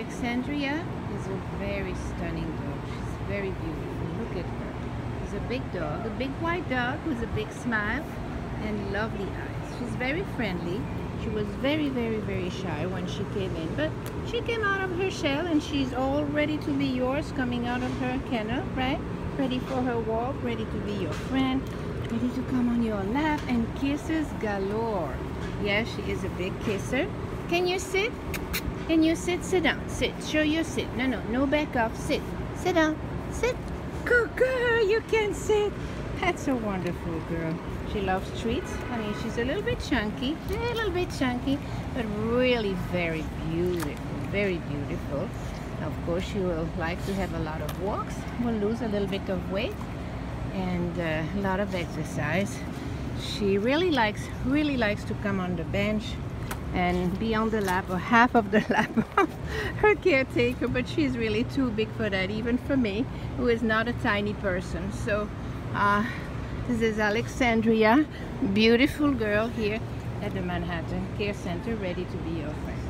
Alexandria is a very stunning dog. She's very beautiful. Look at her. She's a big dog, a big white dog with a big smile and lovely eyes. She's very friendly. She was very, very, very shy when she came in, but she came out of her shell and she's all ready to be yours, coming out of her kennel, right? Ready for her walk, ready to be your friend, ready to come on your lap and kisses galore. Yes, she is a big kisser. Can you sit? Can you sit? Sit down. Sit. Show your sit. No, no, no back off. Sit. Sit down. Sit. Good girl. You can sit. That's a wonderful girl. She loves treats. I mean, she's a little bit chunky, a little bit chunky, but really very beautiful, very beautiful. Of course, she will like to have a lot of walks, will lose a little bit of weight, and uh, a lot of exercise. She really likes, really likes to come on the bench and be on the lap or half of the lap of her caretaker, but she's really too big for that, even for me, who is not a tiny person. So uh, this is Alexandria, beautiful girl here at the Manhattan Care Center, ready to be your friend.